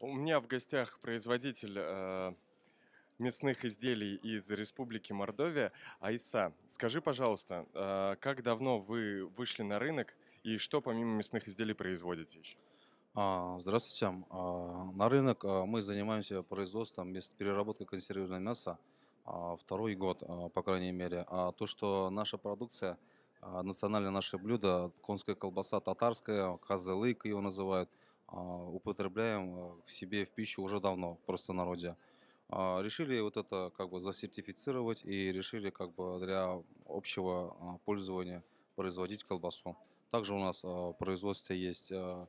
У меня в гостях производитель э, мясных изделий из Республики Мордовия Айса. Скажи, пожалуйста, э, как давно вы вышли на рынок и что помимо мясных изделий производите еще? А, Здравствуйте. А, На рынок а, мы занимаемся производством мест переработкой консервированного мяса а, второй год, по крайней мере. А то, что наша продукция, национальное наше блюдо, конская колбаса татарская, козылык ее называют, употребляем а, в себе в пищу уже давно, в простонародье. А, Решили вот это как бы засертифицировать и решили как бы для общего а, пользования производить колбасу. Также у нас а, в производстве есть а,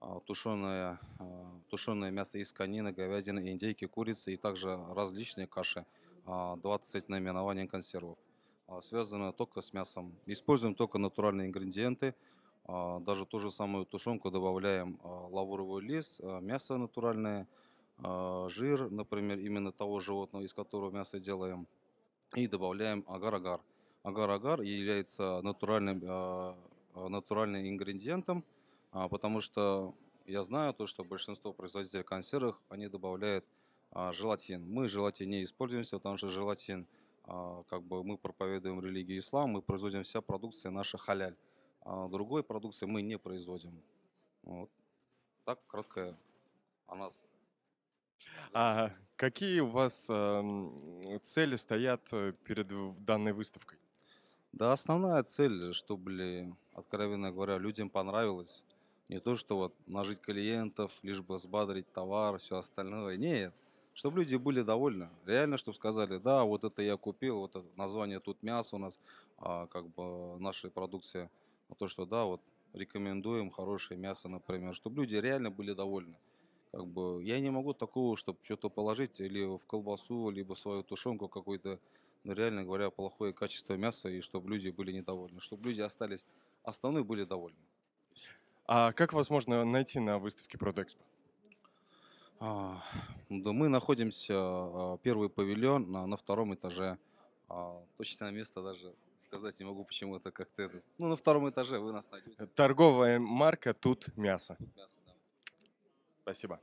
а, тушеное, а, тушеное мясо из конины, говядины, индейки, курицы и также различные каши. а, 20 наименований консервов. а, Связано только с мясом. Используем только натуральные ингредиенты. А, Даже ту же самую тушенку добавляем а, лавровый лист, а, мясо натуральное, жир, например, именно того животного, из которого мясо делаем. И добавляем агар-агар. Агар-агар является натуральным, натуральным ингредиентом, потому что я знаю то, что большинство производителей консервов, они добавляют желатин. Мы желатин не используем, потому что желатин, как бы мы проповедуем религию ислам, мы производим вся продукция наша халяль. А другой продукции мы не производим. Вот. Так кратко о нас. А какие у вас эм, цели стоят э, перед данной выставкой? Да, основная цель, чтобы, откровенно говоря, людям понравилось. Не то, что вот нажить клиентов, лишь бы сбадрить товар, все остальное. Нет. Чтобы люди были довольны. Реально, чтобы сказали, да, вот это я купил, вот это название тут мясо у нас, а, как бы нашей продукции. А то, что да, вот рекомендуем хорошее мясо, например, чтобы люди реально были довольны. Как бы я не могу такого, чтобы что-то положить или в колбасу, либо свою тушенку какой-то ну, реально говоря, плохое качество мяса, и чтобы люди были недовольны. Чтобы люди остались, основные были довольны. А как вас можно найти на выставке Продэкспо? А, Да мы находимся, а, первый павильон на, на втором этаже. А, Точное место даже сказать не могу, почему это как-то это. Ну, на втором этаже вы нас найдете. Торговая марка «Тут мясо». Мясо, да. Спасибо.